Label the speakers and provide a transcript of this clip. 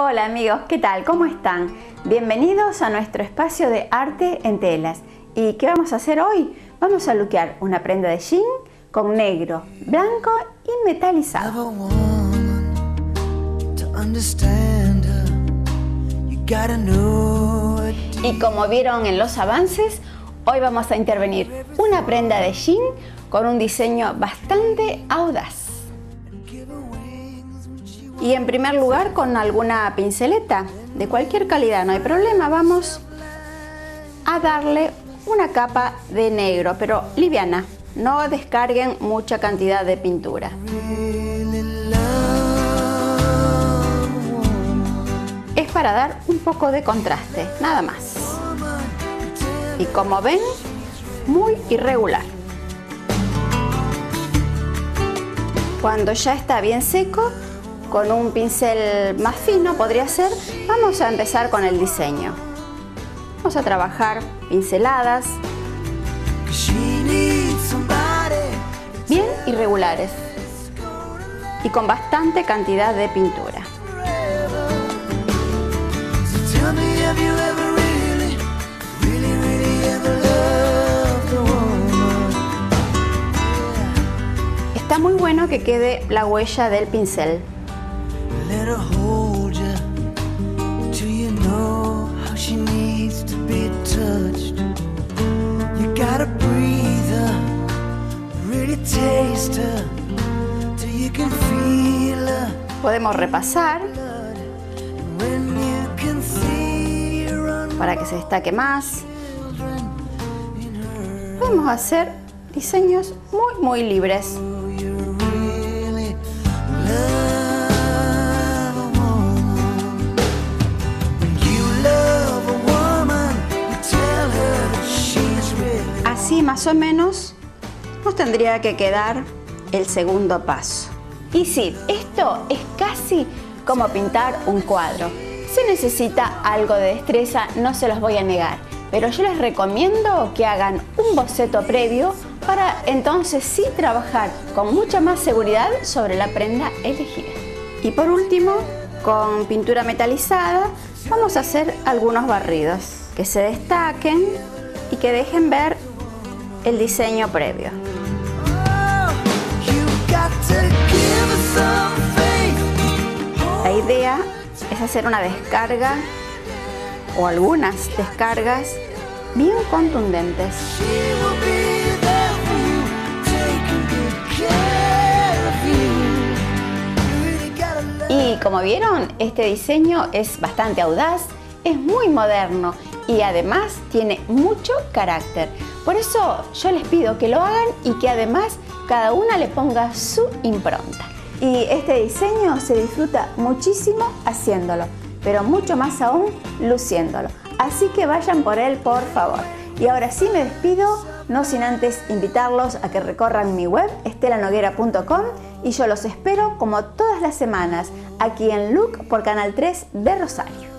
Speaker 1: Hola amigos, ¿qué tal? ¿Cómo están? Bienvenidos a nuestro espacio de arte en telas. ¿Y qué vamos a hacer hoy? Vamos a luquear una prenda de jean con negro, blanco y metalizado. Y como vieron en los avances, hoy vamos a intervenir una prenda de jean con un diseño bastante audaz. Y en primer lugar con alguna pinceleta de cualquier calidad, no hay problema, vamos a darle una capa de negro, pero liviana, no descarguen mucha cantidad de pintura. Es para dar un poco de contraste, nada más. Y como ven, muy irregular. Cuando ya está bien seco, con un pincel más fino podría ser, vamos a empezar con el diseño. Vamos a trabajar pinceladas bien irregulares y con bastante cantidad de pintura. Está muy bueno que quede la huella del pincel. Podemos repasar. Para que se destaque más. Podemos hacer diseños muy muy libres. Así más o menos nos tendría que quedar el segundo paso. Y sí, esto es casi como pintar un cuadro. Se necesita algo de destreza, no se los voy a negar, pero yo les recomiendo que hagan un boceto previo para entonces sí trabajar con mucha más seguridad sobre la prenda elegida. Y por último, con pintura metalizada, vamos a hacer algunos barridos que se destaquen y que dejen ver el diseño previo. La idea es hacer una descarga o algunas descargas bien contundentes. Y como vieron, este diseño es bastante audaz, es muy moderno y además tiene mucho carácter. Por eso yo les pido que lo hagan y que además cada una le ponga su impronta. Y este diseño se disfruta muchísimo haciéndolo, pero mucho más aún luciéndolo. Así que vayan por él, por favor. Y ahora sí me despido, no sin antes invitarlos a que recorran mi web, estelanoguera.com, y yo los espero como todas las semanas aquí en Look por Canal 3 de Rosario.